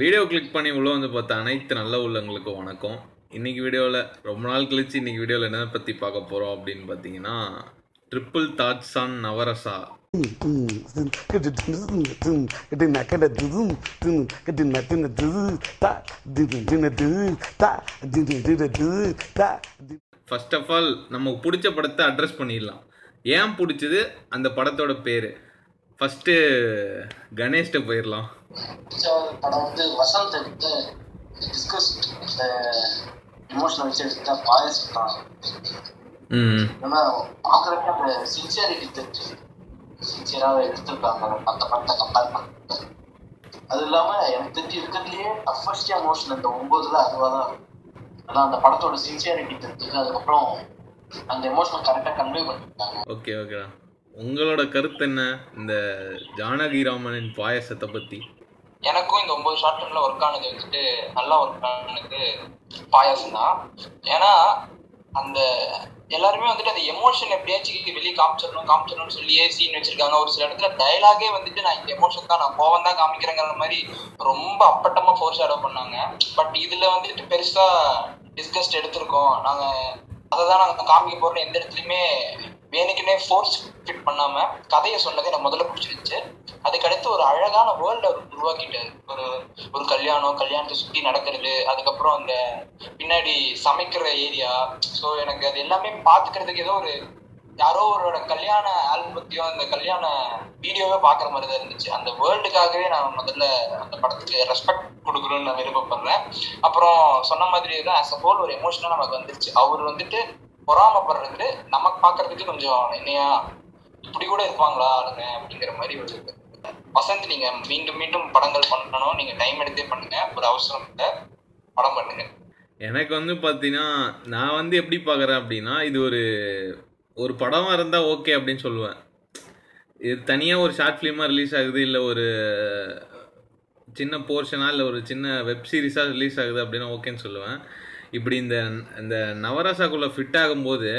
Video click பண்ணி உள்ள வந்து பார்த்த அனைத்து நல்ல உள்ளவங்களுக்கு வணக்கம். இன்னைக்கு வீடியோவில் ரொம்ப நாள் கழிச்சு இன்னைக்கு வீடியோவில் என்ன பற்றி பார்க்க போகிறோம் அப்படின்னு பார்த்தீங்கன்னா triple thoughts on Navarasa. First of all நமக்கு பிடிச்ச படத்தை அட்ரஸ் பண்ணிடலாம். ஏன் பிடிச்சது? அந்த படத்தோட பேர். ஃபஸ்ட்டு கணேஷ்ட போயிடலாம். பிடிச்ச படம் வந்து வசந்த் எடுத்த டிஸ்கஸ் இந்த இமோஷனல் வச்சு எடுத்த பாயசம் தான் ம் ஏன்னா பார்க்குறப்ப அந்த சின்சியாரிட்டி தெரிஞ்சு சின்சியராக எடுத்திருக்காங்க. மற்ற படத்தை கம்பேர் பண்ண அது இல்லாமல் எனக்கு தெரிஞ்சு இருக்கிறதுலையே டஃபஸ்ட் எமோஷன் இந்த ஒம்போதுல அதுவாக தான் இருக்கும். ஏன்னா அந்த படத்தோட சின்சியாரிட்டி தெரிஞ்சது. அதுக்கப்புறம் அந்த எமோஷனை கரெக்டாக கன்வே பண்ணிருக்காங்க ஓகே ஓகேடா. உங்களோட கருத்து என்ன? இந்த ஜானகிராமனின் பாயசத்தை பற்றி எனக்கும் இந்த ஒன்பது ஷார்ட் டர்ம்ல ஒர்க் ஆனது வச்சுட்டு நல்லா ஒர்க் ஆனது பாயாசம் தான் ஏன்னா அந்த எல்லாருமே வந்துட்டு அந்த எமோஷன் எப்படியாச்சும் வெளியே காமிச்சிடணும் காமிச்சிடணும்னு சொல்லியே சீன் வச்சிருக்காங்க. ஒரு சில இடத்துல டைலாகே வந்துட்டு நான் இந்த எமோஷன் தான் நான் கோவம் தான் காமிக்கிறேங்கிற மாதிரி ரொம்ப அப்பட்டமா ஃபோர்ஸ் ஷேடோ பண்ணாங்க. பட் இதுல வந்துட்டு பெருசா டிஸ்கஸ்ட் எடுத்திருக்கோம். நாங்க அதை தான் நாங்க காமிக்க போறோம் எந்த இடத்துலயுமே வேணுக்குன்னே ஃபோர்ஸ் ஃபிட் பண்ணாம கதையை சொன்னதே நான் முதல்ல பிடிச்சிருந்துச்சு. அதுக்கடுத்து ஒரு அழகான வேர்ல்டு அவர் உருவாக்கிட்டாரு. ஒரு ஒரு கல்யாணம் கல்யாணத்தை சுற்றி நடக்கிறது அதுக்கப்புறம் அந்த பின்னாடி சமைக்கிற ஏரியா ஸோ எனக்கு அது எல்லாமே பார்த்துக்கிறதுக்கு ஏதோ ஒரு யாரோ ஒருவரோட கல்யாண ஆல்பத்தையும் அந்த கல்யாண வீடியோவே பார்க்குற மாதிரி தான் இருந்துச்சு. அந்த வேர்ல்டுக்காகவே நான் முதல்ல அந்த படத்துக்கு ரெஸ்பெக்ட் கொடுக்கணும்னு நான் விருப்பப்படுறேன். அப்புறம் சொன்ன மாதிரி தான் ஆஸ் அ ஹோல் ஒரு எமோஷனாக நமக்கு வந்துருச்சு. அவர் வந்துட்டு பொறாமப்படுறது நமக்கு பார்க்கறதுக்கு கொஞ்சம் என்னையா இப்படி கூட இருப்பாங்களா ஆளுங்க அப்படிங்கிற மாதிரி ஒரு வசந்த் நீங்க மீண்டும் மீண்டும் படங்கள் பண்ணணும். நீங்க டைம் எடுத்தே பண்ணுங்க. ஒரு அவசரம் இல்லை. படம் பண்ணுங்க. எனக்கு வந்து பார்த்தீங்கன்னா நான் வந்து எப்படி பார்க்குறேன் அப்படின்னா இது ஒரு ஒரு படமாக இருந்தால் ஓகே அப்படின்னு சொல்லுவேன். இது தனியாக ஒரு ஷார்ட் ஃபிலிமாக ரிலீஸ் ஆகுது இல்லை ஒரு சின்ன போர்ஷனாக இல்லை ஒரு சின்ன வெப் சீரிஸாக ரிலீஸ் ஆகுது அப்படின்னா ஓகேன்னு சொல்லுவேன். இப்படி இந்த இந்த நவராசாக்குள்ளே ஃபிட் ஆகும்போது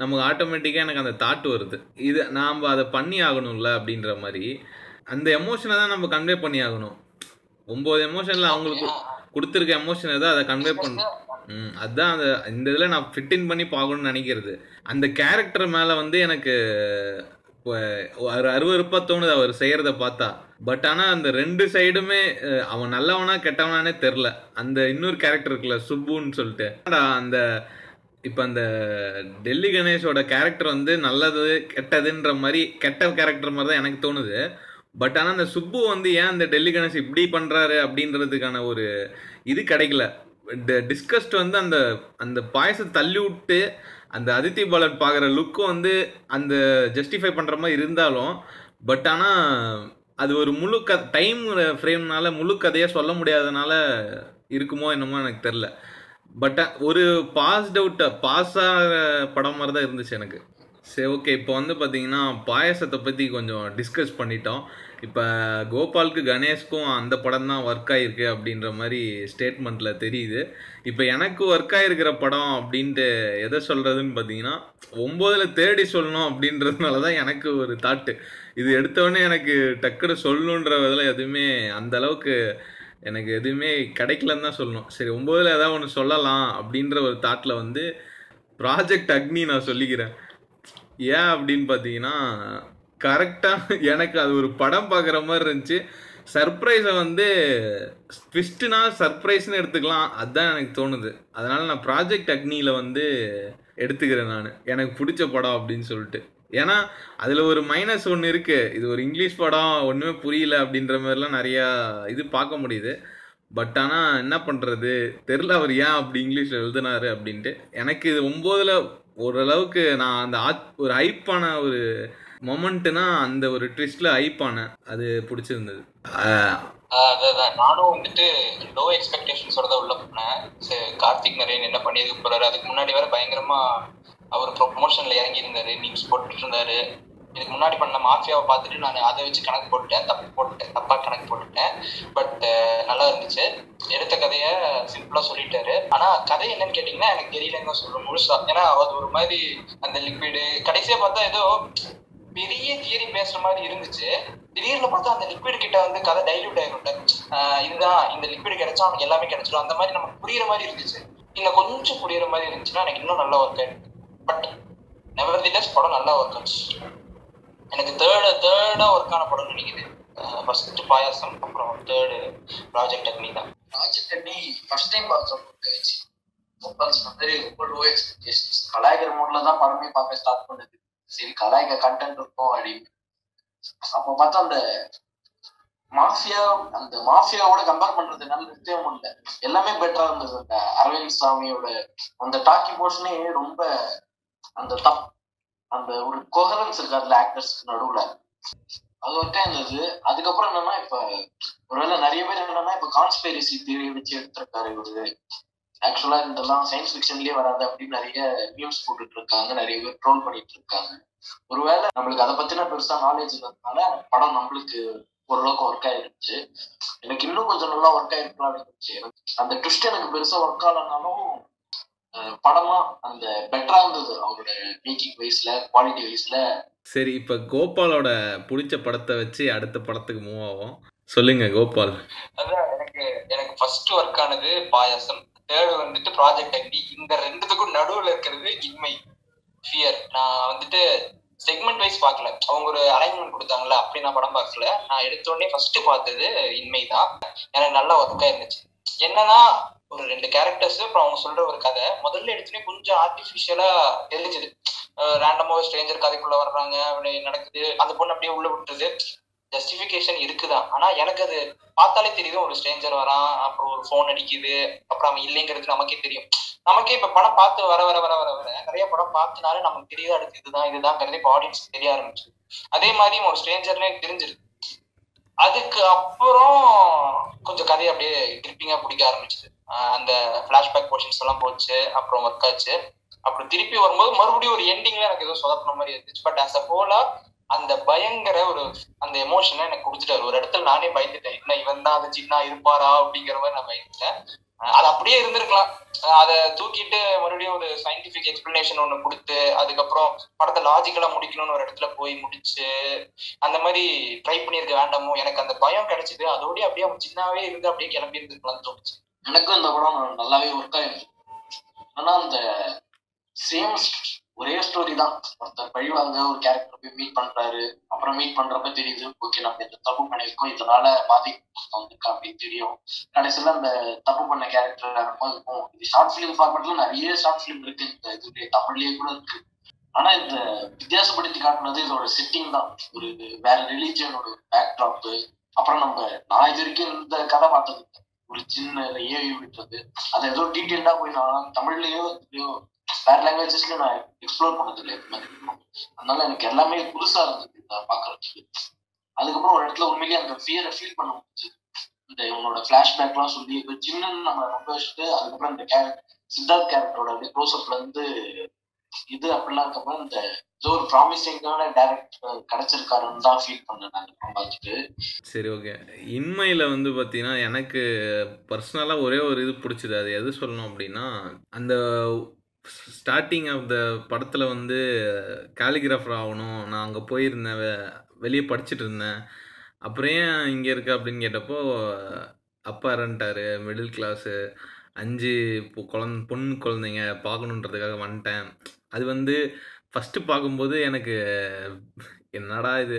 நமக்கு ஆட்டோமேட்டிக்காக எனக்கு அந்த தாட் வருது. இது நாம் அதை பண்ணி ஆகணும்ல அப்படின்ற மாதிரி அந்த எமோஷனை தான் நம்ம கன்வே பண்ணி ஆகணும். ஒம்பது எமோஷனில் அவங்களுக்கு கொடுத்துருக்க எமோஷன் எதோ அதை கன்வே பண்ண. ம் அதுதான் அந்த இந்த இதில் நான் ஃபிட் இன் பண்ணி பார்க்கணும்னு நினைக்கிறது. அந்த கேரக்டர் மேலே வந்து எனக்கு இப்போ ஒரு அருவருப்பாக தோணுது அவர் செய்கிறத பார்த்தா. பட் ஆனால் அந்த ரெண்டு சைடுமே அவன் நல்லவனா கெட்டவனானே தெரில. அந்த இன்னொரு கேரக்டர் இருக்குல்ல சுப்புன்னு சொல்லிட்டு. அந்த இப்போ அந்த டெல்லி கணேஷோட கேரக்டர் வந்து நல்லது கெட்டதுன்ற மாதிரி கெட்ட கேரக்டர் மாதிரி தான் எனக்கு தோணுது. பட் ஆனால் அந்த சுப்பு வந்து ஏன் அந்த டெல்லி கணேஷ் இப்படி பண்ணுறாரு அப்படின்றதுக்கான ஒரு இது கிடைக்கல. டிஸ்கஸ்ட் வந்து அந்த அந்த பாயசத்தை தள்ளி விட்டு அந்த அதித்தி பாலன் பார்க்குற லுக்கும் வந்து அந்த ஜஸ்டிஃபை பண்ணுற மாதிரி இருந்தாலும் பட் ஆனால் அது ஒரு முழு க டைம் ஃப்ரேம்னால முழு கதையாக சொல்ல முடியாதனால இருக்குமோ என்னமோ எனக்கு தெரில பட் ஒரு பாஸ்ட் அவுட் பாஸ் ஆகிற படம் மாதிரி தான் இருந்துச்சு எனக்கு. சரி ஓகே இப்போ வந்து பார்த்தீங்கன்னா பாயசத்தை பற்றி கொஞ்சம் டிஸ்கஸ் பண்ணிட்டோம். இப்போ கோபாலுக்கு கணேஷ்க்கும் அந்த படம் தான் ஒர்க் ஆகிருக்கு அப்படின்ற மாதிரி ஸ்டேட்மெண்ட்டில் தெரியுது. இப்போ எனக்கு ஒர்க் ஆகிருக்கிற படம் அப்படின்ட்டு எதை சொல்கிறதுன்னு பார்த்தீங்கன்னா ஒம்போதில் தேடி சொல்லணும் அப்படின்றதுனால தான் எனக்கு ஒரு தாட்டு இது எடுத்தோடனே எனக்கு டக்குனு சொல்லணுன்ற இதில் எதுவுமே அந்த அளவுக்கு எனக்கு எதுவுமே கிடைக்கலன்னு தான் சொல்லணும். சரி ஒம்போதில் ஏதாவது ஒன்று சொல்லலாம் அப்படின்ற ஒரு தாட்டில் வந்து ப்ராஜெக்ட் அக்னி நான் சொல்லிக்கிறேன். ஏன் அப்படின்னு பார்த்தீங்கன்னா கரெக்டாக எனக்கு அது ஒரு படம் பார்க்குற மாதிரி இருந்துச்சு. சர்ப்ரைஸை வந்து ட்விஸ்ட்னா சர்ப்ரைஸ்னு எடுத்துக்கலாம். அதுதான் எனக்கு தோணுது. அதனால் நான் ப்ராஜெக்ட் அக்னியில் வந்து எடுத்துக்கிறேன் நான். எனக்கு பிடிச்ச படம் அப்படின்னு சொல்லிட்டு. ஏன்னா அதில் ஒரு மைனஸ் ஒன்று இருக்குது இது ஒரு இங்கிலீஷ் படம் ஒன்றுமே புரியல அப்படின்ற மாதிரிலாம் நிறையா இது பார்க்க முடியுது. பட் ஆனால் என்ன பண்ணுறது தெரில அவர் ஏன் அப்படி இங்கிலீஷில் எழுதினாரு அப்படின்ட்டு. எனக்கு இது ஒம்போதில் ஓரளவுக்கு நான் அந்த ஆத் ஒரு ஹைப்பான ஒரு மொமெண்ட்டுனா அந்த ஒரு ட்விஸ்டில் ஹைப்பான அது பிடிச்சிருந்தது. அதான் நானும் வந்துட்டு லோ எக்ஸ்பெக்டேஷன்ஸோட தான் உள்ள போனேன். சரி, கார்த்திக் நரேன் என்ன பண்ணியது போறாரு? அதுக்கு முன்னாடி வேற பயங்கரமா அவர் ப்ரொமோஷன்ல இறங்கி இருந்தாரு மீம்ஸ் போட்டுட்டு இருந்தாரு இதுக்கு முன்னாடி பண்ண மாஃபியாவை பார்த்துட்டு நான் அதை வச்சு கணக்கு போட்டுட்டேன் தப்பு போட்டுட்டேன் தப்பா கணக்கு போட்டுட்டேன். பட் நல்லா இருந்துச்சு. எடுத்த கதையை சிம்பிளா சொல்லிட்டாரு. ஆனா கதை என்னன்னு கேட்டீங்கன்னா எனக்கு தெரியலன்னு தான் சொல்றேன் முழுசா. ஏன்னா அது ஒரு மாதிரி அந்த லிக்விடு கடைசியா பார்த்தா ஏதோ பெரிய தியரி பேசுற மாதிரி இருந்துச்சு. திடீர்னு பார்த்தா அந்த லிக்விட் கிட்ட வந்து கதை டைல்யூட் ஆயிரும்ல. இதுதான் இந்த லிக்விட் கிடைச்சா அவனுக்கு எல்லாமே கிடைச்சிடும். அந்த மாதிரி நமக்கு புரியுற மாதிரி இருந்துச்சு. இன்னும் கொஞ்சம் புரியுற மாதிரி இருந்துச்சுன்னா எனக்கு இன்னும் நல்லா ஒர்க் ஆயிடுச்சு. பட் நெவர் திலஸ் படம் நல்லா ஒர்க் ஆச்சு. எனக்கு தேர்டு தேர்டா ஒர்க் ஆன படம்னு நினைக்குது ஃபர்ஸ்ட் பாயாசம் அப்புறம் தேர்டு ப்ராஜெக்ட் அக்னி தான். ப்ராஜெக்ட் அக்னி ஃபர்ஸ்ட் டைம் பார்த்தோம் கோபால் சொன்ன மாதிரி ரொம்ப லோ எக்ஸ்பெக்டேஷன்ஸ் கலாய்கர் மோட்ல தான் படமே பார்க்க ஸ்டார்ட் பண்ணுது. சரி கலாய்க்க கண்டென்ட் இருக்கும் அப்படின்னு. அப்போ பார்த்தா அந்த மாஃபியா அந்த மாஃபியாவோட கம்பேர் பண்றதுனால நிறுத்தவே முடியல. எல்லாமே பெட்டரா இருந்தது. அந்த அரவிந்த் சாமியோட அந்த டாக்கி போர்ஷனே ரொம்ப அந்த தப் அந்த ஒரு கொஹரன்ஸ் இருக்கு அதுல ஆக்டர்ஸ்க்கு நடுவுல. அது ஒருத்தே இருந்தது. அதுக்கப்புறம் என்னன்னா இப்ப ஒருவேளை நிறைய பேர் என்னன்னா இப்ப கான்ஸ்பைரசி தியரி வச்சு எடுத்திருக்காரு இவரு. ஆக்சுவலா இதெல்லாம் சயின்ஸ் ஃபிக்ஷன்லயே வராது அப்படின்னு நிறைய நியூஸ் போட்டுட்டு இருக்காங்க நிறைய பேர் ட்ரோல் பண்ணிட்டு இருக்காங்க ஒருவேளை நம்மளுக்கு அதை பத்தின பெருசா நாலேஜ் இருந்ததுனால படம் நம்மளுக்கு ஓரளவுக்கு ஒர்க் ஆயிருச்சு எனக்கு இன்னும் கொஞ்சம் நல்லா ஒர்க் ஆயிருக்கலாம் இருந்துச்சு அந்த ட்விஸ்ட் எனக்கு பெருசா ஒர்க் ஆகலனாலும் படமா அந்த பெட்டரா இருந்தது அவரோட மேக்கிங் வைஸ்ல குவாலிட்டி வைஸ்ல சரி இப்போ கோபாலோட பிடிச்ச படத்தை வச்சு அடுத்த படத்துக்கு மூவ் ஆகும் சொல்லுங்க கோபால். அதான் எனக்கு எனக்கு ஃபர்ஸ்ட் ஒர்க் ஆனது பாயாசம். தேர்டு வந்துட்டு ப்ராஜெக்ட் அக்னி இந்த ரெண்டுத்துக்கும் நடுவுல இருக்கிறது இன்மை ஃபியர் நான் வந்துட்டு செக்மெண்ட் வைஸ் பார்க்கல. அவங்க ஒரு அலைன்மெண்ட் கொடுத்தாங்கல்ல அப்படி நான் படம் பார்க்கல. நான் எடுத்த உடனே ஃபர்ஸ்ட் பார்த்தது இன்மை தான். எனக்கு நல்லா ஒர்க்கா இருந்துச்சு என்னன்னா ஒரு ரெண்டு கேரக்டர்ஸ் அப்புறம் அவங்க சொல்ற ஒரு கதை. முதல்ல எடுத்துனே கொஞ்சம் ஆர்டிபிஷியலா தெரிஞ்சுது. ரேண்டமாக ஸ்ட்ரேஞ்சர் கதைக்குள்ள வர்றாங்க அப்படி நடக்குது. அந்த பொண்ணு அப்படியே உள்ள விட்டுருது. ஜஸ்டிஃபிகேஷன் இருக்குதான். ஆனா எனக்கு அது பார்த்தாலே தெரியுது ஒரு ஸ்ட்ரேஞ்சர் வரான் அப்புறம் ஒரு ஃபோன் அடிக்குது அப்புறம் அவன் இல்லைங்கிறது நமக்கே தெரியும். நமக்கே இப்ப படம் பார்த்து வர வர வர வர வர நிறைய படம் பார்த்தனாலே நமக்கு தெரியுது அடுத்து இதுதான் இதுதான்ங்கிறது இப்போ ஆடியன்ஸ் தெரிய ஆரம்பிச்சு அதே மாதிரி ஒரு ஸ்ட்ரேஞ்சர்லேயே தெரிஞ்சிருக்கு. அதுக்கு அப்புறம் கொஞ்சம் கதையை அப்படியே கிரிப்பிங்கா பிடிக்க ஆரம்பிச்சது. அந்த ஃபிளாஷ்பேக் போர்ஷன்ஸ் எல்லாம் போச்சு அப்புறம் ஒர்க் ஆச்சு. அப்புறம் திருப்பி வரும்போது மறுபடியும் ஒரு எண்டிங்ல எனக்கு ஏதோ சொதப்பின மாதிரி இருந்துச்சு. பட் அஸ் அ ஹோலா அந்த பயங்கர ஒரு அந்த எமோஷனை எனக்கு கொடுத்துட்டாரு. ஒரு இடத்துல நானே பயந்துட்டேன். என்ன இவன் தான் அந்த சின்னா இருப்பாரா? அப்படிங்கிற மாதிரி நான் பயந்துட்டேன். அது அப்படியே இருந்திருக்கலாம். அதை தூக்கிட்டு மறுபடியும் ஒரு சயின்டிபிக் எக்ஸ்பிளனேஷன் ஒன்று கொடுத்து அதுக்கப்புறம் படத்தை லாஜிக்கலா முடிக்கணும்னு ஒரு இடத்துல போய் முடிச்சு அந்த மாதிரி ட்ரை பண்ணியிருக்க வேண்டாமோ? எனக்கு அந்த பயம் கிடைச்சது. அதோடய அப்படியே அவன் சின்னாவே இருந்து அப்படியே கிளம்பி இருந்துருக்கலாம்னு தோணுச்சு. எனக்கும் அந்த படம் நல்லாவே ஒர்க் ஆயிருக்கு ஆனா அந்த சேம் ஒரே ஸ்டோரி தான். ஒருத்தர் பழிவாங்க ஒரு கேரக்டர் போய் மீட் பண்றாரு. அப்புறம் மீட் பண்றப்ப தெரியுது ஓகே நம்ம இந்த தப்பு பண்ணியிருக்கோம் இதனால பாதிப்பு வந்திருக்கா அப்படின்னு தெரியும். கடைசியில அந்த தப்பு பண்ண கேரக்டர் இருக்கும் இது ஷார்ட் ஃபிலிம் ஃபார்மேட்ல நிறைய ஷார்ட் ஃபிலிம் இருக்கு. இந்த இதுலயே தமிழ்லயே கூட இருக்கு. ஆனா இந்த வித்தியாசப்படுத்தி காட்டுனது இதோட செட்டிங் தான். ஒரு வேற ரிலீஜியனோட பேக்ட்ராப் அப்புறம் நம்ம நான் இது வரைக்கும் இந்த கதை பார்த்தது ஒரு சின்ன ஏவி விட்டுறது. அதை ஏதோ டீட்டெயில்டா போய் நான் தமிழ்லயோ வேற லாங்குவேஜஸ்ல நான் எக்ஸ்ப்ளோர் பண்ணது இல்லை மாதிரி. அதனால எனக்கு எல்லாமே புதுசா இருந்தது இதை பாக்குறதுக்கு அதுக்கப்புறம் ஒரு இடத்துல உண்மையிலேயே அந்த ஃபியரை ஃபீல் பண்ண முடிஞ்சு. இந்த இவனோட ஃபிளாஷ்பேக் எல்லாம் சொல்லி இப்போ ஜின்னு நம்ம ரொம்ப வச்சுட்டு அதுக்கப்புறம் இந்த கேரக்டர் சித்தார்த் கேரக்டரோட அப்படியே க்ளோஸ்அப்ல இருந்து இது அப்படிலாம் இருக்கப்ப இந்த ஏதோ ஒரு ப்ராமிசிங்கான டேரக்டர் கிடைச்சிருக்காருன்னு தான் ஃபீல் பண்ணேன் நான் படம் பார்த்துட்டு சரி ஓகே இன்மையில் வந்து பார்த்தீங்கன்னா எனக்கு பர்சனலாக ஒரே ஒரு இது பிடிச்சது. அது எது சொல்லணும் அப்படின்னா அந்த ஸ்டார்டிங் ஆஃப் த படத்தில் வந்து கேலிகிராஃபர் ஆகணும். நான் அங்கே போயிருந்தேன் வெளியே படிச்சுட்டு இருந்தேன். அப்புறம் ஏன் இங்கே இருக்க அப்படின்னு கேட்டப்போ அப்பா இறந்துட்டாரு மிடில் கிளாஸு அஞ்சு இப்போ குழந்த பொண்ணு குழந்தைங்க பார்க்கணுன்றதுக்காக வந்துட்டேன். அது வந்து ஃபஸ்ட்டு பார்க்கும்போது எனக்கு என்னடா இது?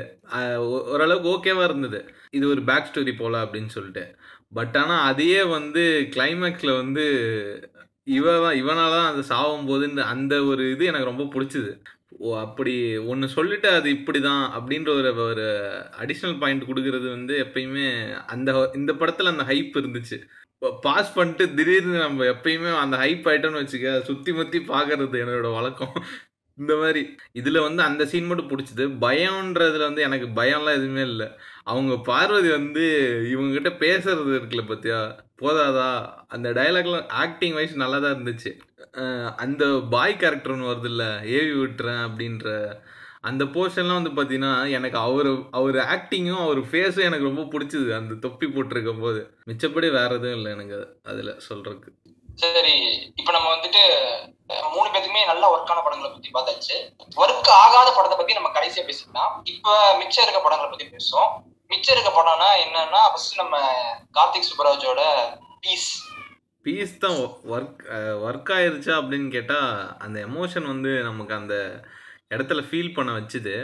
ஓரளவுக்கு ஓகேவாக இருந்தது. இது ஒரு பேக் ஸ்டோரி போல அப்படின்னு சொல்லிட்டு. பட் ஆனால் அதையே வந்து கிளைமேக்ஸில் வந்து இவன் தான் இவனால தான் அது சாவும் போது இந்த அந்த ஒரு இது எனக்கு ரொம்ப பிடிச்சிது. ஓ அப்படி ஒன்று சொல்லிட்டு அது இப்படி தான் அப்படின்ற ஒரு ஒரு அடிஷ்னல் பாயிண்ட் கொடுக்கறது வந்து எப்பயுமே அந்த இந்த படத்தில் அந்த ஹைப் இருந்துச்சு. பாஸ் பண்ணிட்டு திடீர்னு நம்ம எப்பயுமே அந்த ஹைப் ஆயிட்டோம்னு வச்சுக்க சுற்றி முற்றி பார்க்கறது என்னோட வழக்கம். இந்த மாதிரி. இதில் வந்து அந்த சீன் மட்டும் பிடிச்சது. பயம்ன்றதுல வந்து எனக்கு பயம்லாம் எதுவுமே இல்லை. அவங்க பார்வதி வந்து இவங்ககிட்ட பேசுறது இருக்குல்ல பத்தியா? போதாதா? அந்த டயலாக்லாம் ஆக்டிங் வைஸ் நல்லா தான் இருந்துச்சு அந்த பாய் கேரக்டர் ஒன்று வருது இல்லை ஏவி விட்டுறேன் அப்படின்ற அந்த போர்ஷன்லாம் வந்து பார்த்தீங்கன்னா எனக்கு அவர் அவர் ஆக்டிங்கும் அவர் ஃபேஸும் எனக்கு ரொம்ப பிடிச்சிது. அந்த தொப்பி போட்டிருக்கும் போது. மிச்சப்படி வேற எதுவும் இல்லை எனக்கு அதில் சொல்கிறதுக்கு சரி இப்போ நம்ம வந்துட்டு மூணு பேத்துக்குமே நல்ல ஒர்க்கான படங்களை பத்தி பார்த்தாச்சு. ஒர்க் ஆகாத படத்தை பத்தி நம்ம கடைசியா பேசிக்கலாம் இப்ப மிச்சம் இருக்க படங்களை பத்தி பேசுவோம். மிச்சம் இருக்க படம்னா என்னன்னா ஃபர்ஸ்ட் நம்ம கார்த்திக் சுப்பராஜோட பீஸ் பீஸ் தான் ஒர்க் ஒர்க் ஆயிருச்சா அப்படின்னு கேட்டால் அந்த எமோஷன் வந்து நமக்கு அந்த இடத்துல ஃபீல் பண்ண வச்சுது.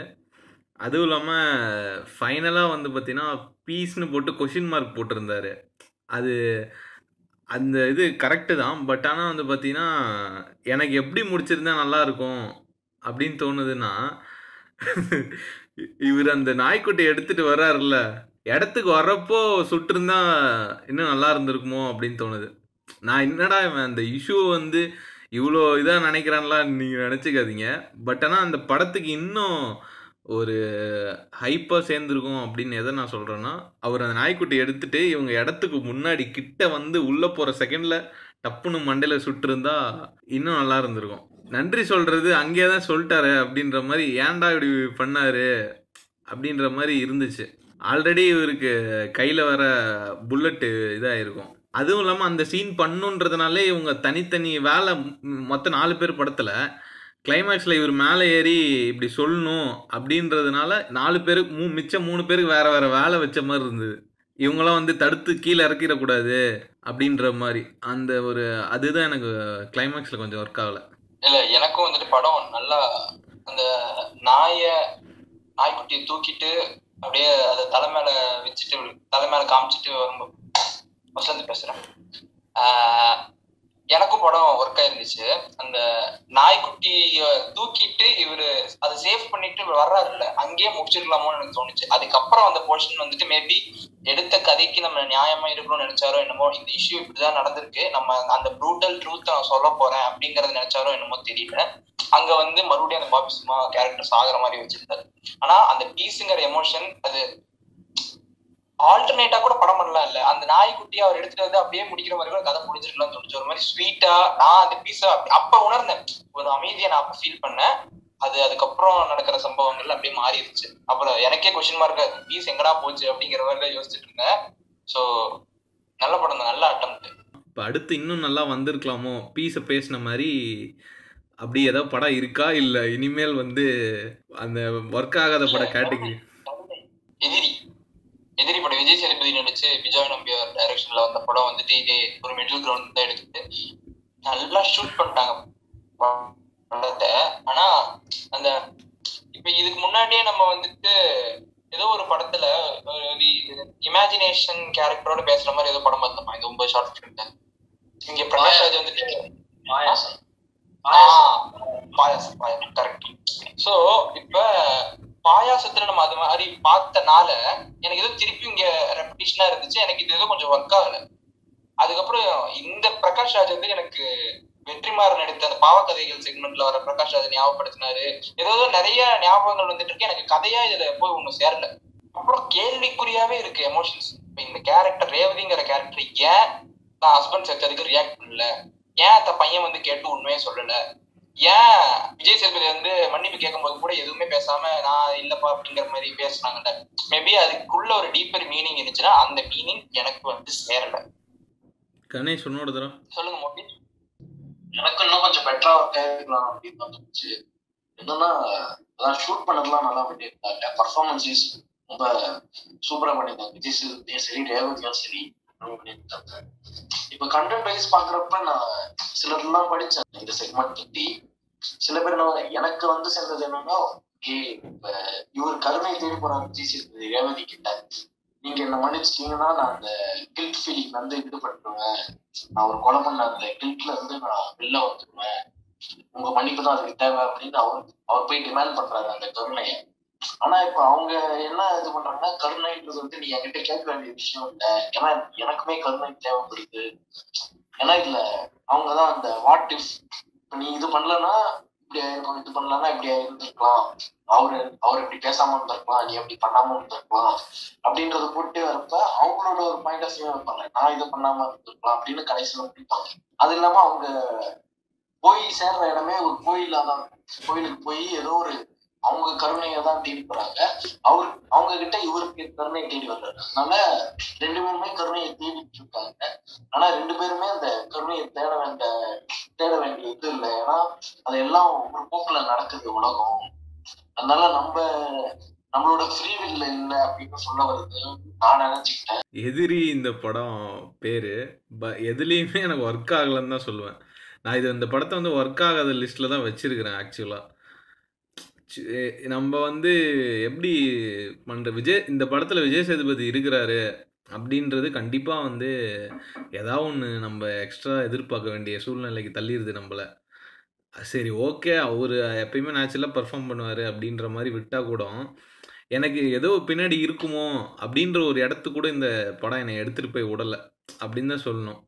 அதுவும் இல்லாமல் ஃபைனலாக வந்து பார்த்தீங்கன்னா பீஸ்னு போட்டு கொஷின் மார்க் போட்டிருந்தாரு. அது அந்த இது கரெக்டு தான் பட் ஆனால் வந்து பார்த்தீங்கன்னா எனக்கு எப்படி முடிச்சிருந்தா நல்லாயிருக்கும் அப்படின்னு தோணுதுன்னா இவர் அந்த நாய்க்குட்டி எடுத்துட்டு வர்றாருல்ல. இடத்துக்கு வர்றப்போ சுட்டிருந்தா இன்னும் நல்லா இருந்திருக்குமோ அப்படின்னு தோணுது. நான் என்னடா இவன் அந்த இஷ்யூ வந்து இவ்வளோ இதாக நினைக்கிறான்லாம் நீங்கள் நினச்சிக்காதீங்க. பட் ஆனால் அந்த படத்துக்கு இன்னும் ஒரு ஹைப்பாக சேர்ந்துருக்கும் அப்படின்னு எதை நான் சொல்கிறேன்னா அவர் அந்த நாய்க்குட்டி எடுத்துட்டு இவங்க இடத்துக்கு முன்னாடி கிட்ட வந்து உள்ளே போகிற செகண்டில் டப்புன்னு மண்டையில் சுட்டிருந்தா இன்னும் நல்லா இருந்திருக்கும். நன்றி சொல்கிறது அங்கேயே தான் சொல்லிட்டாரு அப்படின்ற மாதிரி ஏன்டா இப்படி பண்ணாரு? அப்படின்ற மாதிரி இருந்துச்சு. ஆல்ரெடி இவருக்கு கையில் வர புல்லட்டு இதாக இருக்கும் அதுவும் இல்லாமல் அந்த சீன் பண்ணுன்றதுனாலே இவங்க தனித்தனி வேலை மொத்தம் நாலு பேர் படத்தில் கிளைமேக்ஸில் இவர் மேலே ஏறி இப்படி சொல்லணும் அப்படின்றதுனால நாலு பேருக்கு மூ மிச்சம் மூணு பேருக்கு வேறு வேறு வேலை வச்ச மாதிரி இருந்தது. இவங்களாம் வந்து தடுத்து கீழே இறக்கிடக்கூடாது அப்படின்ற மாதிரி. அந்த ஒரு அதுதான் எனக்கு கிளைமேக்ஸில் கொஞ்சம் ஒர்க் ஆகலை. இல்ல எனக்கும் வந்துட்டு படம் நல்லா அந்த நாய நாய்க்குட்டியை தூக்கிட்டு அப்படியே அதை தலை மேல வச்சுட்டு தலை மேல காமிச்சிட்டு வரும்போது வசந்த் பேசுறேன். எனக்கும் படம் ஒர்க் ஆயிருந்துச்சு. அந்த நாய்க்குட்டிய தூக்கிட்டு இவரு அதை சேவ் பண்ணிட்டு இவர் வர்றாருல்ல அங்கேயே முடிச்சிருக்கலாமோன்னு எனக்கு தோணுச்சு. அதுக்கப்புறம் அந்த போர்ஷன் வந்துட்டு மேபி எடுத்த கதைக்கு நம்ம நியாயமா இருக்கணும்னு நினைச்சாரோ என்னமோ இந்த இஷ்யூ இப்படிதான் நடந்திருக்கு. நம்ம அந்த ப்ரூட்டல் ட்ரூத் நான் சொல்ல போறேன் அப்படிங்கறத நினைச்சாரோ என்னமோ தெரியல. அங்க வந்து மறுபடியும் அந்த பாபி சும்மா கேரக்டர் சாகுற மாதிரி வச்சிருந்தாரு. ஆனா அந்த பீஸுங்கிற எமோஷன் அது ஆல்டர்னேட்டா கூட படம் பண்ணலாம் இல்ல. அந்த நாய்க்குட்டியை அவர் எடுத்துட்டு வந்து அப்படியே முடிக்கிற மாதிரி கூட கதை முடிஞ்சிருக்கலாம்னு தோணுச்சு. ஒரு மாதிரி ஸ்வீட்டா நான் அந்த பீஸ அப்ப உணர்ந்தேன். ஒரு அமைதியை நான் அப்ப ஃபீல் பண்ணேன். அது அதுக்கப்புறம் நடக்கிற சம்பவங்கள் அப்படியே மாறிடுச்சு. அப்புறம் எனக்கே கொஸ்டின் மார்க் பீஸ் எங்கடா போச்சு அப்படிங்கிற மாதிரி யோசிச்சுட்டு இருந்தேன். சோ நல்ல படம் தான். நல்ல அட்டம் இப்போ அடுத்து இன்னும் நல்லா வந்திருக்கலாமோ? பீஸை பேசின மாதிரி அப்படி ஏதோ படம் இருக்கா? இல்லை இனிமேல் வந்து அந்த ஒர்க் ஆகாத பட கேட்டகரி எதிரி. எதிரி படம் விஜய் சேதுபதி நடிச்சு விஜய் நம்பியார் டைரக்ஷன்ல வந்த படம் வந்துட்டு இதே ஒரு மிடில் கிரவுண்ட் தான் எடுத்துட்டு நல்லா ஷூட் பண்ணிட்டாங்க படத்தை. ஆனா அந்த இப்ப இதுக்கு முன்னாடியே நம்ம வந்துட்டு ஏதோ ஒரு படத்துல இமேஜினேஷன் கேரக்டரோட பேசுற மாதிரி ஏதோ படம் பார்த்தோமா இந்த ஒன்பது ஷார்ட் ஃபிலிம்ல இங்க பிரகாஷ் ராஜ் வந்துட்டு பாயாசம். பாயாசம். கரெக்ட் சோ இப்ப பாயாசத்துல நம்ம அது மாதிரி பார்த்தனால எனக்கு ஏதோ திருப்பி இங்க ரெப்படிஷனா இருந்துச்சு. எனக்கு இது ஏதோ கொஞ்சம் ஒர்க் ஆகல. அதுக்கப்புறம் இந்த பிரகாஷ் ராஜ் வந்து எனக்கு வெற்றிமாறன் எடுத்த அந்த பாவக்கதைகள் செக்மெண்ட்ல வர பிரகாஷ் ராஜ் ஞாபகப்படுத்தினாரு. ஏதோ நிறைய ஞாபகங்கள் வந்துட்டு இருக்கு. எனக்கு கதையா இதுல போய் ஒண்ணும் சேரல. அப்புறம் கேள்விக்குறியாவே இருக்கு எமோஷன்ஸ் இந்த கேரக்டர் ரேவதிங்கிற கேரக்டர் ஏன் நான் ஹஸ்பண்ட் செஞ்சதுக்கு ரியாக்ட் பண்ணல? ஏன் அந்த பையன் வந்து கேட்டு உண்மையே சொல்லல? ஏன் விஜய் சேதுபதி வந்து மன்னிப்பு கேட்கும்போது கூட எதுவுமே பேசாம நான் இல்லப்பா அப்படிங்கிற மாதிரி பேசுனாங்கல்ல மேபி அதுக்குள்ள ஒரு டீப்பர் மீனிங் இருந்துச்சுன்னா அந்த மீனிங் எனக்கு வந்து சேரல. கணேஷ் உன்னோட தரம் சொல்லுங்க மோபி எனக்கு இன்னும் கொஞ்சம் பெட்டரா ஆயிருக்கலாம் அப்படின்னு வந்துச்சு என்னன்னா அதான் ஷூட் பண்ணதெல்லாம் நல்லா பண்ணியிருந்தாங்க பர்ஃபார்மன்ஸஸ் ரொம்ப சூப்பரா பண்ணியிருந்தாங்க விஜய் சேதுபதியும் சரி ரேவதியும் சரி பண்ணியிருந்தாங்க. இப்ப கண்டென்ட் வைஸ் பாக்குறப்ப நான் சிலதெல்லாம் படிச்சேன். இந்த செக்மெண்ட் பத்தி சில பேர் நான் எனக்கு வந்து சேர்ந்தது என்னன்னா இப்ப இவர் கருணை தேடி போறாங்க ஜிசிஎஸ் ரேவதி கிட்ட. நீங்க என்ன மன்னிச்சிட்டீங்கன்னா நான் அந்த கில்ட் ஃபீலிங் வந்து விடுபட்டுருவேன் நான் ஒரு கொலை பண்ண அந்த கில்ட்ல இருந்து நான் வெளில வந்துருவேன். உங்க மன்னிப்பு தான் அதுக்கு தேவை அப்படின்னு அவர் அவர் போய் டிமாண்ட் பண்றாரு அந்த கருணையை. ஆனா இப்ப அவங்க என்ன இது பண்றாங்கன்னா கருணைன்றது வந்து நீ என்கிட்ட கேட்க வேண்டிய விஷயம் இல்லை. ஏன்னா எனக்குமே கருணை தேவைப்படுது. ஏன்னா இதுல அவங்கதான் அந்த வாட் இஃப் நீ இது பண்ணலன்னா இப்படி ஆயிருக்கும் இது பண்ணலன்னா இப்படி ஆயிருந்திருக்கலாம். அவரு அவர் இப்படி பேசாம இருந்திருக்கலாம் நீ எப்படி பண்ணாம இருந்திருக்கலாம். அப்படின்றத போட்டு வரப்ப அவங்களோட ஒரு பாயிண்ட் ஆஃப் வியூ வைப்பாங்க நான் இதை பண்ணாம இருந்திருக்கலாம் அப்படின்னு கடைசியில முடிப்பாங்க அது இல்லாம அவங்க போய் சேர்ற இடமே ஒரு கோயிலா தான் கோயிலுக்கு போய் ஏதோ ஒரு அவங்க கருணையை தான் தேடி போறாங்க அவர் அவங்க கிட்ட இவருக்கு கருணை தேடி வர்றாரு. அதனால ரெண்டு பேருமே கருணையை தேடிட்டு இருக்காங்க. ஆனா ரெண்டு பேருமே அந்த கருணையை தேட வேண்டிய தேட வேண்டிய இது இல்லை. ஏன்னா அதெல்லாம் ஒரு போக்குல நடக்குது உலகம். அதனால நம்ம நம்மளோட ஃப்ரீவில் இல்லை அப்படின்னு சொல்ல வருது நான் நினைச்சுக்கிட்டேன். எதிரி இந்த படம் பேரு ப எதுலேயுமே எனக்கு ஒர்க் ஆகலைன்னு தான் சொல்லுவேன். நான் இது இந்த படத்தை வந்து ஒர்க் ஆகாத லிஸ்ட்டில் தான் வச்சிருக்கிறேன் ஆக்சுவலாக நம்ம வந்து எப்படி பண்ணுற விஜய் இந்த படத்தில் விஜய் சேதுபதி இருக்கிறாரு அப்படின்றது கண்டிப்பாக வந்து ஏதாவது ஒன்று நம்ம எக்ஸ்ட்ரா எதிர்பார்க்க வேண்டிய சூழ்நிலைக்கு தள்ளிடுது நம்மளை. சரி ஓகே அவர் எப்பயுமே நேச்சுரலாக பர்ஃபார்ம் பண்ணுவார் அப்படின்ற மாதிரி விட்டால் கூட எனக்கு ஏதோ பின்னாடி இருக்குமோ அப்படின்ற ஒரு இடத்து கூட இந்த படம் என்னை எடுத்துகிட்டு போய் விடலை அப்படின்னு தான் சொல்லணும்.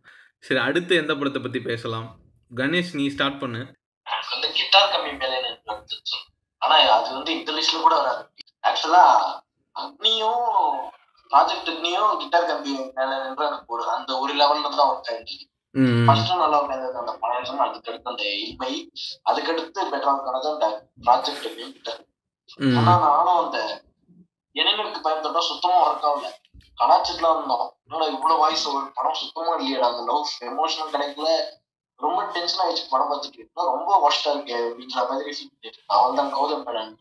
சரி அடுத்து எந்த படத்தை பற்றி பேசலாம்? கணேஷ் நீ ஸ்டார்ட் பண்ணு. எனக்கு கிட்டார் கம்மி மேலே எனக்கு ஆனா அது வந்து இந்த லிஸ்ட்ல கூட வராது. ஆக்சுவலா அக்னியும் ப்ராஜெக்ட் அக்னியும் கிட்டார் கம்பி மேல நின்று எனக்கு ஒரு அந்த ஒரு லெவல்ல தான் ஒர்க் ம் ஃபர்ஸ்ட் நல்லா இருந்தது அந்த பழையம் அதுக்கடுத்து அந்த இன்மை அதுக்கடுத்து பெட்டரா இருக்கானது அந்த ப்ராஜெக்ட் அக்னியும் கிட்டார் ஆனா நானும் அந்த எனிமலுக்கு பயன்பட்டா சுத்தமா ஒர்க் ஆகல. கலாச்சிட்டுலாம் இருந்தோம். இவ்வளவு வாய்ஸ் ஒரு படம் சுத்தமா இல்லையடா அந்த லவ் எமோஷனல் கிடைக்கல ரொம்ப டென்ஷன் ஆயிடுச்சு படம் பார்த்துட்டு. ரொம்ப ஒர்ஸ்டா இருக்கு அப்படின்ற மாதிரி ஃபீல் பண்ணிட்டு அவன் தான் கௌதம் மேனன்.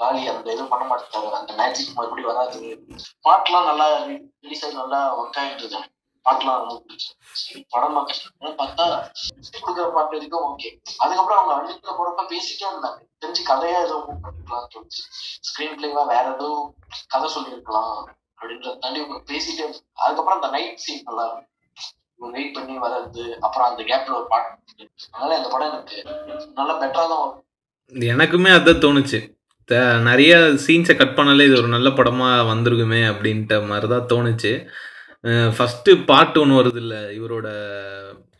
காலி அந்த இது பண்ண மாட்டாரு அந்த மேஜிக் மறுபடியும் வராது. பாட்டுலாம் நல்லா ரிலீஸ் ஆகி நல்லா ஒர்க் ஆகிட்டு இருந்தேன் பாட்டுலாம் ரொம்ப பிடிச்சி. படம் பார்க்க பார்த்தா கொடுக்குற பாட்டு வரைக்கும் ஓகே அதுக்கப்புறம் அவங்க அன்னைக்கு போறப்ப பேசிட்டே இருந்தாங்க. தெரிஞ்சு கதையா எதுவும் பண்ணிக்கலாம் தோணுச்சு. ஸ்கிரீன் பிளேவா வேற எதுவும் கதை சொல்லியிருக்கலாம் அப்படின்றத தாண்டி பேசிட்டே அதுக்கப்புறம் அந்த நைட் சீன் நல்லா இருக்கும் வெயிட் பண்ணி வர்றது அப்புறம் அந்த கேப்ல ஒரு பாட்டு அதனால இந்த படம் எனக்கு நல்லா பெட்டரா தான் எனக்குமே அதான் தோணுச்சு. த- நிறைய சீன்ஸை கட் பண்ணாலே இது ஒரு நல்ல படமாக வந்திருக்குமே அப்படின்ட்ட மாதிரி தான் தோணுச்சு ஃபஸ்ட்டு பாட்டு ஒன்று வருது இல்லை இவரோட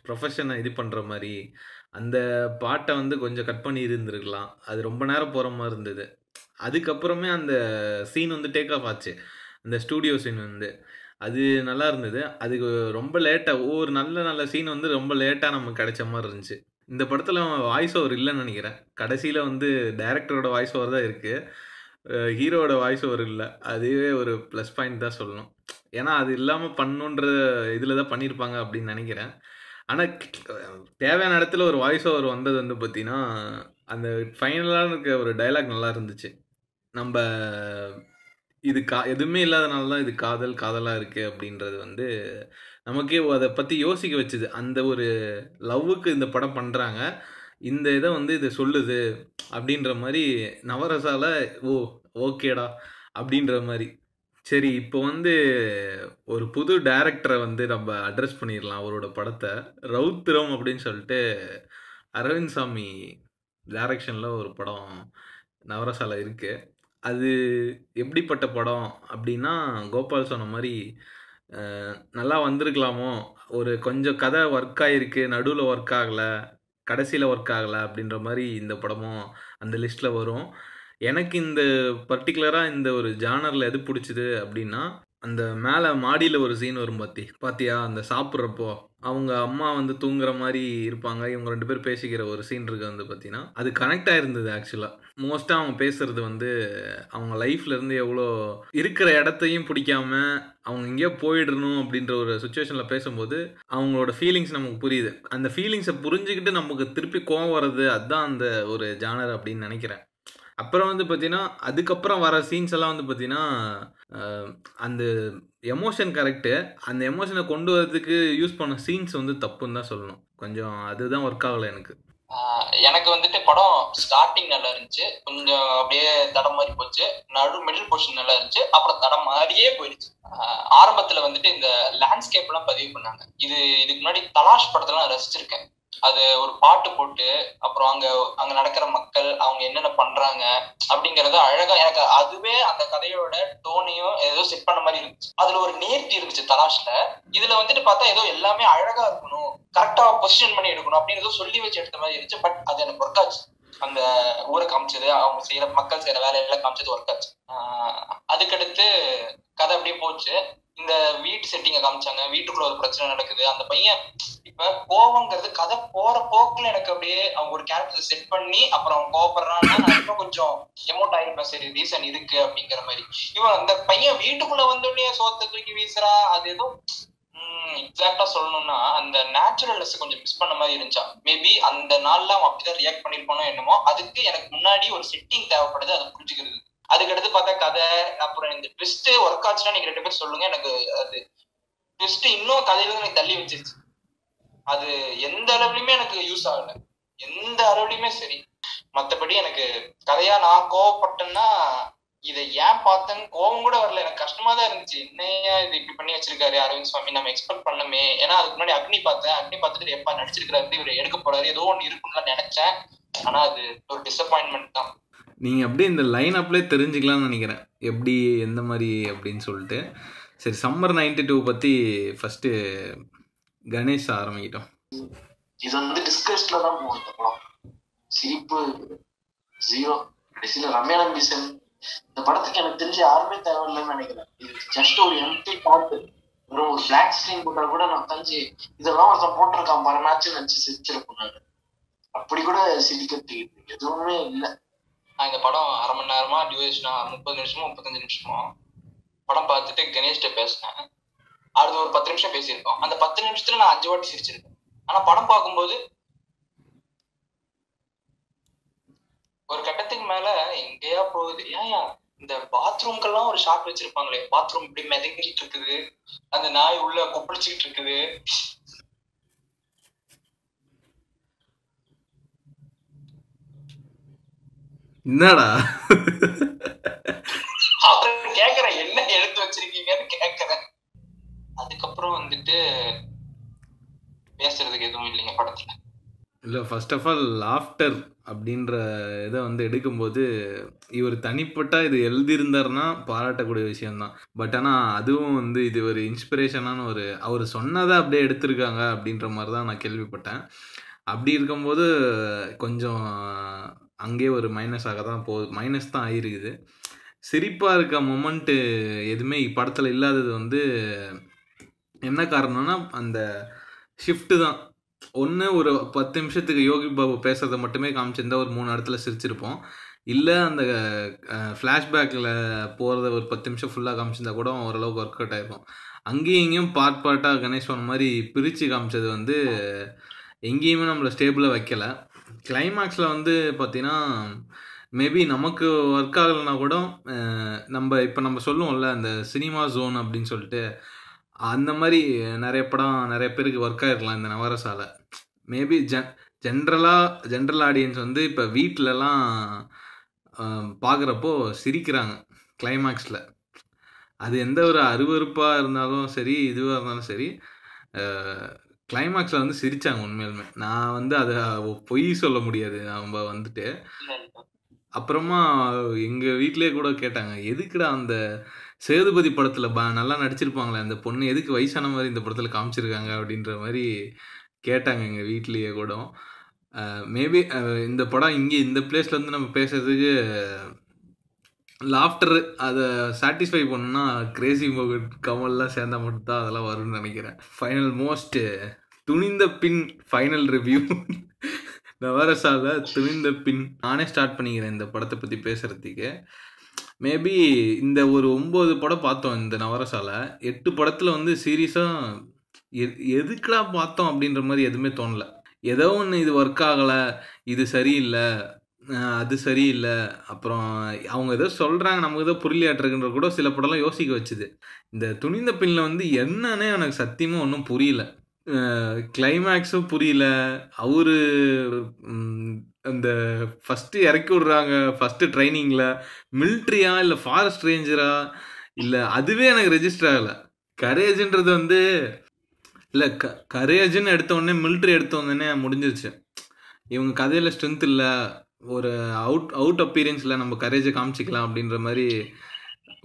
ப்ரொஃபஷனை இது பண்ணுற மாதிரி. அந்த பாட்டை வந்து கொஞ்சம் கட் பண்ணி இருந்திருக்கலாம். அது ரொம்ப நேரம் போகிற மாதிரி இருந்தது. அதுக்கப்புறமே அந்த சீன் வந்து டேக் ஆஃப் ஆச்சு. அந்த ஸ்டூடியோ சீன் வந்து. அது நல்லா இருந்தது. அதுக்கு ரொம்ப லேட்டாக ஒவ்வொரு நல்ல நல்ல சீன் வந்து ரொம்ப லேட்டாக நமக்கு கிடைச்ச மாதிரி இருந்துச்சு. இந்த படத்தில் வாய்ஸ் ஓவர் இல்லைன்னு நினைக்கிறேன். கடைசியில் வந்து டேரக்டரோட வாய்ஸ் ஓவர் தான் இருக்குது ஹீரோவோட வாய்ஸ் ஓவர் இல்லை. அதுவே ஒரு ப்ளஸ் பாயிண்ட் தான் சொல்லணும். ஏன்னா அது இல்லாமல் பண்ணுன்ற இதில் தான் பண்ணியிருப்பாங்க அப்படின்னு நினைக்கிறேன். ஆனால் தேவையான இடத்துல ஒரு வாய்ஸ் ஓவர் வந்தது வந்து பார்த்தீங்கன்னா அந்த ஃபைனலாக இருக்க ஒரு டைலாக் நல்லா இருந்துச்சு. நம்ம இது கா எதுவுமே இல்லாதனால தான் இது காதல் காதலாக இருக்குது அப்படின்றது வந்து நமக்கே அதை பற்றி யோசிக்க வச்சுது. அந்த ஒரு லவ்வுக்கு இந்த படம் பண்ணுறாங்க இந்த இதை வந்து இது சொல்லுது அப்படின்ற மாதிரி நவரசால ஓ ஓகேடா அப்படின்ற மாதிரி. சரி இப்போ வந்து ஒரு புது டேரக்டரை வந்து நம்ம அட்ரஸ் பண்ணிடலாம் அவரோட படத்தை. ரவுத்திரம் அப்படின்னு சொல்லிட்டு அரவிந்த் சாமி டைரக்ஷனில் ஒரு படம் நவரசால இருக்குது அது எப்படிப்பட்ட படம் அப்படின்னா கோபால் சொன்ன மாதிரி நல்லா வந்திருக்கலாமோ? ஒரு கொஞ்சம் கதை ஒர்க் ஆகிருக்கு நடுவில் ஒர்க் ஆகலை கடைசியில் ஒர்க் ஆகலை அப்படின்ற மாதிரி இந்த படமும் அந்த லிஸ்ட்டில் வரும். எனக்கு இந்த பர்டிகுலராக இந்த ஒரு ஜானரில் எது பிடிச்சிது அப்படின்னா அந்த மேலே மாடியில் ஒரு சீன் வரும் பாத்தி. பாத்தியா? அந்த சாப்பிட்றப்போ அவங்க அம்மா வந்து தூங்குற மாதிரி இருப்பாங்க. இவங்க ரெண்டு பேர் பேசிக்கிற ஒரு சீன் இருக்கு வந்து பார்த்தீங்கன்னா அது கனெக்ட் ஆயிருந்தது ஆக்சுவலாக மோஸ்ட்டாக அவங்க பேசுறது வந்து அவங்க லைஃப்லேருந்து எவ்வளோ இருக்கிற இடத்தையும் பிடிக்காம அவங்க எங்கேயோ போயிடணும் அப்படின்ற ஒரு சுச்சுவேஷனில் பேசும்போது அவங்களோட ஃபீலிங்ஸ் நமக்கு புரியுது. அந்த ஃபீலிங்ஸை புரிஞ்சுக்கிட்டு நமக்கு திருப்பி கோவம் வர்றது அதுதான் அந்த ஒரு ஜானர் அப்படின்னு நினைக்கிறேன். அப்புறம் வந்து பார்த்தீங்கன்னா அதுக்கப்புறம் வர சீன்ஸ் எல்லாம் வந்து பார்த்தீங்கன்னா அந்த எமோஷன் கரெக்டு அந்த எமோஷனை கொண்டு வரதுக்கு யூஸ் பண்ண சீன்ஸ் வந்து தப்புன்னு தான் சொல்லணும். கொஞ்சம் அதுதான் ஒர்க் ஆகலை எனக்கு. எனக்கு வந்துட்டு படம் ஸ்டார்டிங் நல்லா இருந்துச்சு. கொஞ்சம் அப்படியே தடம் மாதிரி போச்சு. நடு மிடில் போர்ஷன் நல்லா இருந்துச்சு. அப்புறம் தடம் மாதிரியே போயிடுச்சு. ஆரம்பத்துல வந்துட்டு இந்த லேண்ட்ஸ்கேப் எல்லாம் பதிவு பண்ணாங்க. இது இதுக்கு முன்னாடி தலாஷ் படத்தெல்லாம் ரசிச்சிருக்கேன். அது ஒரு பாட்டு போட்டு அப்புறம் அங்க அங்க நடக்கிற மக்கள் அவங்க என்னென்ன பண்றாங்க அப்படிங்கறத அழகா எனக்கு அதுவே அந்த கதையோட டோனையும் ஏதோ செட் பண்ண மாதிரி இருந்துச்சு. அதுல ஒரு நேர்த்தி இருந்துச்சு தலாஷ்ல. இதுல வந்துட்டு பார்த்தா ஏதோ எல்லாமே அழகா இருக்கணும் கரெக்டா பொசிஷன் பண்ணி எடுக்கணும் அப்படின்னு ஏதோ சொல்லி வச்சு எடுத்த மாதிரி இருந்துச்சு. பட் அது எனக்கு ஒர்க் ஆச்சு. அந்த ஊரை காமிச்சது அவங்க செய்யற மக்கள் செய்யற வேலையெல்லாம் காமிச்சது ஒர்க் ஆச்சு. அதுக்கடுத்து கதை அப்படியே போச்சு. இந்த வீட்டு செட்டிங்க காமிச்சாங்க. வீட்டுக்குள்ள ஒரு பிரச்சனை நடக்குது. அந்த பையன் இப்ப கோவங்கிறது கதை போற போக்குல எனக்கு அப்படியே அவங்க ஒரு கேரக்டர் செட் பண்ணி அப்புறம் அவங்க கோவப்படுறான்னா இன்னும் கொஞ்சம் எமோட் ஆயிருப்பேன் சரி ரீசன் இருக்கு அப்படிங்கிற மாதிரி. இவன் அந்த பையன் வீட்டுக்குள்ள வந்தோடனே சோத்தை தூக்கி வீசுறா. அது ஏதோ எக்ஸாக்டா சொல்லணும்னா அந்த நேச்சுரல்னஸ் கொஞ்சம் மிஸ் பண்ண மாதிரி இருந்துச்சா மேபி அந்த நாள்ல அவன் அப்படிதான் ரியாக்ட் பண்ணிருப்பானோ என்னமோ அதுக்கு எனக்கு முன்னாடி ஒரு செட்டிங் தேவைப்படுது. அதை புரிஞ்சுக்கிறது. அதுக்கடுத்து பார்த்தா கதை அப்புறம் இந்த ட்விஸ்ட் ஒர்க் ஆச்சுன்னா நீங்க ரெண்டு பேரும் சொல்லுங்க. எனக்கு அது ட்விஸ்ட் இன்னும் கதையில எனக்கு தள்ளி வச்சிருச்சு. அது எந்த அளவுலயுமே எனக்கு யூஸ் ஆகல. எந்த அளவுலயுமே சரி. மத்தபடி எனக்கு கதையா நான் கோவப்பட்டேன்னா இதை ஏன் பார்த்தேன்னு கோவம் கூட வரல. எனக்கு கஷ்டமா தான் இருந்துச்சு. என்னையா இது இப்படி பண்ணி வச்சிருக்காரு அரவிந்த் சுவாமி? நம்ம எக்ஸ்பெக்ட் பண்ணமே. ஏன்னா அதுக்கு முன்னாடி அக்னி பார்த்தேன். அக்னி பார்த்துட்டு எப்பா நடிச்சிருக்காரு இவர் எடுக்க போறாரு. ஏதோ ஒண்ணு இருக்கும்னு நினைச்சேன். ஆனா அது ஒரு டிசப்பாயின்மெண்ட் தான். நீங்கள் அப்படியே இந்த லைன் அப்லேயே தெரிஞ்சுக்கலாம்னு நினைக்கிறேன். எப்படி எந்த மாதிரி அப்படின்னு சொல்லிட்டு. சரி சம்மர் நைன்டி டூ பற்றி ஃபஸ்ட்டு கணேஷ் ஆரம்பிக்கிட்டோம். இது வந்து டிஸ்கஸ்ட்ல தான் போகும் இந்த படம் சிரிப்பு ஜீரோ கடைசியில ரம்யா நம்பிசன். இந்த படத்துக்கு எனக்கு தெரிஞ்சு யாருமே தேவையில்லைன்னு நினைக்கிறேன். இது ஜஸ்ட் ஒரு எம்டி பாட்டு வெறும் ஒரு பிளாக் ஸ்கிரீன் போட்டா கூட நான் தெரிஞ்சு இதெல்லாம் ஒருத்தன் போட்டிருக்கான் பாரு மேட்ச் நினைச்சு சிரிச்சிருப்பேன் நான். அப்படி கூட சிரிக்கிறதுக்கு எதுவுமே இல்லை. நான் இந்த படம் அரை மணி நேரமா டியூரேஷனா முப்பது நிமிஷமோ முப்பத்தஞ்சு நிமிஷமோ படம் பார்த்துட்டு கணேஷ்ட பேசினேன். அடுத்து ஒரு பத்து நிமிஷம் பேசியிருக்கோம். அந்த பத்து நிமிஷத்துல நான் அஞ்சு வாட்டி சிரிச்சிருக்கேன். ஆனா படம் பார்க்கும்போது ஒரு கட்டத்துக்கு மேல எங்கேயா போகுது. ஏன்யா இந்த பாத்ரூம்க்கெல்லாம் ஒரு ஷாட் வச்சிருப்பாங்களே? பாத்ரூம் இப்படி மிதங்கிட்டு இருக்குது. அந்த நாய் உள்ள கொப்பளிச்சுக்கிட்டு இருக்குது. என்னடா? அப்புறம் கேக்குறேன் என்ன எடுத்து வச்சிருக்கீங்கன்னு கேக்குறேன். அதுக்கப்புறம் வந்துட்டு பேசுறதுக்கு எதுவும் இல்லைங்க படத்துல. இல்லை ஃபர்ஸ்ட் ஆஃப் ஆல் லாஃப்டர் அப்படின்ற இதை வந்து எடுக்கும்போது இவர் தனிப்பட்ட இது எழுதியிருந்தாருன்னா பாராட்டக்கூடிய விஷயம்தான். பட் ஆனால் அதுவும் வந்து இது ஒரு இன்ஸ்பிரேஷனான ஒரு அவர் சொன்னதை அப்படியே எடுத்திருக்காங்க அப்படின்ற மாதிரி தான் நான் கேள்விப்பட்டேன். அப்படி இருக்கும்போது கொஞ்சம் அங்கேயே ஒரு மைனஸ் ஆக தான் போ மைனஸ் தான் ஆயிருக்குது. சிரிப்பாக இருக்க மொமெண்ட்டு எதுவுமே படத்தில் இல்லாதது வந்து என்ன காரணம்னா அந்த ஷிஃப்ட்டு தான். ஒன்று ஒரு பத்து நிமிஷத்துக்கு யோகி பாபு பேசுகிறத மட்டுமே காமிச்சிருந்தா ஒரு மூணு இடத்துல சிரிச்சிருப்போம். இல்லை அந்த ஃப்ளாஷ்பேக்கில் போகிறத ஒரு பத்து நிமிஷம் ஃபுல்லாக காமிச்சிருந்தா கூட ஓரளவுக்கு ஒர்க் அவுட் ஆகிருக்கும் அங்கேயும் இங்கேயும் பார்ட் பார்ட்டாக கணேஷ் சொன்ன மாதிரி பிரித்து காமிச்சது வந்து எங்கேயுமே நம்மளை ஸ்டேபிளாக வைக்கல. கிளைமேக்ஸில் வந்து பார்த்தீங்கன்னா மேபி நமக்கு ஒர்க் ஆகலைன்னா கூட நம்ம இப்போ நம்ம சொல்லுவோம்ல அந்த சினிமா ஜோன் அப்படின்னு சொல்லிட்டு அந்த மாதிரி நிறைய படம் நிறைய பேருக்கு ஒர்க் ஆகிருக்கலாம் இந்த நவரசால. மேபி ஜென் ஜென்ரலாக ஜென்ரல் ஆடியன்ஸ் வந்து இப்போ வீட்டிலலாம் பார்க்குறப்போ சிரிக்கிறாங்க கிளைமேக்ஸில் அது எந்த ஒரு அருவருப்பாக இருந்தாலும் சரி இதுவாக இருந்தாலும் சரி கிளைமேக்ஸில் வந்து சிரிச்சாங்க உண்மையிலுமே. நான் வந்து அதை பொய் சொல்ல முடியாது நம்ம வந்துட்டு. அப்புறமா எங்கள் வீட்டிலேயே கூட கேட்டாங்க எதுக்குடா அந்த சேதுபதி படத்தில் ப நல்லா நடிச்சிருப்பாங்களே அந்த பொண்ணு எதுக்கு வயசான மாதிரி இந்த படத்தில் காமிச்சிருக்காங்க அப்படின்ற மாதிரி கேட்டாங்க எங்கள் வீட்லேயே கூட. மேபி இந்த படம் இங்கே இந்த பிளேஸ்லேருந்து நம்ம பேசுறதுக்கு லாஃப்டர் அதை சாட்டிஸ்ஃபை பண்ணணும்னா கிரேசி மோகன் கமல்லாம் சேர்ந்தா மட்டும்தான் அதெல்லாம் வரும்னு நினைக்கிறேன். ஃபைனல் மோஸ்ட் துணிந்த பின் ஃபைனல் ரிவ்யூ நவரசாவில் துணிந்த பின் நானே ஸ்டார்ட் பண்ணிக்கிறேன் இந்த படத்தை பற்றி பேசுகிறதுக்கு மேபி இந்த ஒரு ஒம்பது படம் பார்த்தோம் இந்த நவரசால. எட்டு படத்தில் வந்து சீரியஸாக எதுக்குடா பார்த்தோம் அப்படின்ற மாதிரி எதுவுமே தோணல. ஏதோ ஒன்று இது ஒர்க் ஆகலை இது சரியில்லை அது சரியில்லை அப்புறம் அவங்க ஏதோ சொல்கிறாங்க நமக்கு ஏதோ புரியலையாட்டுருக்குன்ற கூட சில படம்லாம் யோசிக்க வச்சுது. இந்த துணிந்த பின்னில் வந்து என்னன்னே எனக்கு சத்தியமாக ஒன்றும் புரியல. கிளைமேக்ஸும் புரியல. அவரு அந்த ஃபஸ்ட்டு இறக்கி விடுறாங்க ஃபஸ்ட்டு ட்ரைனிங்கில் மிலிட்ரியா இல்லை ஃபாரஸ்ட் ரேஞ்சரா இல்லை அதுவே எனக்கு ரெஜிஸ்டர் ஆகலை. கரேஜ்ன்றது வந்து இல்லை க கரேஜ்னு எடுத்த உடனே மிலிட்ரி எடுத்த உடனே முடிஞ்சிருச்சு. இவங்க கதையில் ஸ்ட்ரென்த் இல்லை. ஒரு அவுட் அவுட் அப்பீரியன்ஸில் நம்ம கரேஜை காமிச்சிக்கலாம் அப்படின்ற மாதிரி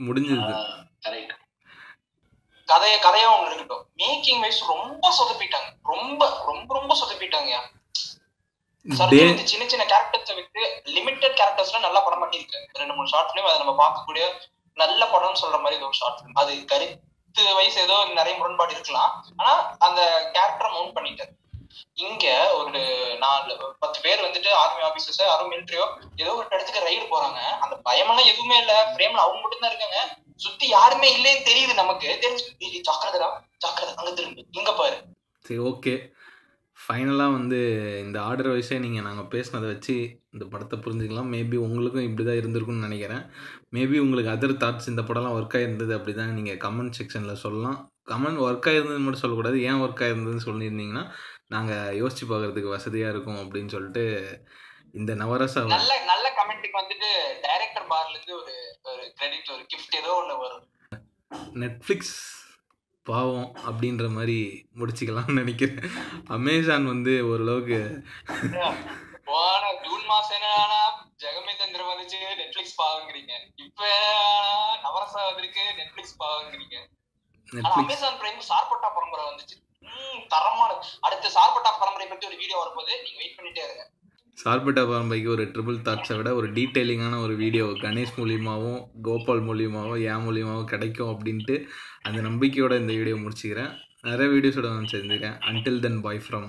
முடிஞ்சிருது கரெக்ட் கதைய கதையா அவங்க இருக்கட்டும். மேக்கிங் வைஸ் ரொம்ப சொதப்பிட்டாங்க. ரொம்ப ரொம்ப ரொம்ப சொதப்பிட்டாங்க சின்ன சின்ன கேரக்டர்ஸை விட்டு லிமிட்டட் கேரக்டர்ஸ்ல நல்லா படம் பண்ணிருக்கு ரெண்டு மூணு ஷார்ட் ஃபிலிம் அதை நம்ம பார்க்கக்கூடிய நல்ல படம்னு சொல்ற மாதிரி ஒரு ஷார்ட் ஃபிலிம் அது கருத்து வயசு ஏதோ நிறைய முரண்பாடு இருக்கலாம். ஆனா அந்த கேரக்டரை மவுண்ட் பண்ணிட்டாரு இங்க ஒரு நாலு பத்து பேர் வந்துட்டு ஆர்மி ஆபீசர்ஸ் யாரும் மிலிட்டரியோ ஏதோ ஒரு இடத்துக்கு ரைடு போறாங்க. அந்த பயமெல்லாம் எதுவுமே இல்ல. பிரேம்ல அவங்க மட்டும் தான் இருக்காங்க. சுத்தி யாருமே இல்லைன்னு தெரியுது நமக்கு. தெரிஞ்சு "ஏய், ஜாக்கிரதைடா ஜாக்கிரதை அங்க திரும்பு இங்க சரி ஓகே ஃபைனலாக வந்து இந்த ஆர்டர் வைஸே நீங்கள் நாங்கள் பேசினதை வச்சு இந்த படத்தை புரிஞ்சுக்கலாம். மேபி உங்களுக்கும் இப்படி தான் இருந்திருக்கும்னு நினைக்கிறேன். மேபி உங்களுக்கு அதர் தாட்ஸ் இந்த படம்லாம் ஒர்க் ஆயிருந்தது அப்படி தான் நீங்கள் கமெண்ட் செக்ஷனில் சொல்லலாம். கமெண்ட் ஒர்க் ஆயிருந்தது மட்டும் சொல்லக்கூடாது. ஏன் ஒர்க் ஆயிருந்ததுன்னு சொல்லியிருந்தீங்கன்னா நாங்கள் யோசிச்சு பார்க்குறதுக்கு வசதியாக இருக்கும் அப்படின்னு சொல்லிட்டு இந்த நவரச நல்ல நல்ல கமெண்ட்டுக்கு வந்துட்டு டைரக்டர் பார்ல இருந்து ஒரு ஒரு கிரெடிட் ஒரு கிஃப்ட் ஏதோ ஒண்ணு வரும். நெட்ஃப்ளிக்ஸ் பாவம் அப்படின்ற மாதிரி முடிச்சுக்கலாம்னு நினைக்கிறேன். அமேசான் வந்து ஓரளவுக்கு போன ஜூன் மாசம் என்னன்னா ஜெகமே தந்திரம் வந்துச்சு நெட்ஃபிளிக்ஸ் பாவங்கிறீங்க. இப்ப நவரசா வந்திருக்கு நெட்ஃபிளிக்ஸ் பாவங்கிறீங்க. அமேசான் பிரைம் சார்பட்டா பரம்பரை வந்துச்சு. தரமான அடுத்த சார்பட்டா பரம்பரை பத்தி ஒரு வீடியோ வரும்போது நீங்க வெயிட் பண்ணிட்டே இருங்க. சார்பட்டா பரம்பைக்கு ஒரு ட்ரிபிள் தாட்ஸை விட ஒரு டீட்டெயிலிங்கான ஒரு வீடியோ கணேஷ் மூலியமாகவும் கோபால் மூலியமாகவும் ஏன் மூலியமாகவும் கிடைக்கும் அப்படின்ட்டு அந்த நம்பிக்கையோட இந்த வீடியோ முடிச்சுக்கிறேன். நிறைய வீடியோஸோட நான் சேர்ந்துக்கிறேன் அன்டில் தென் பாய் ஃப்ரம்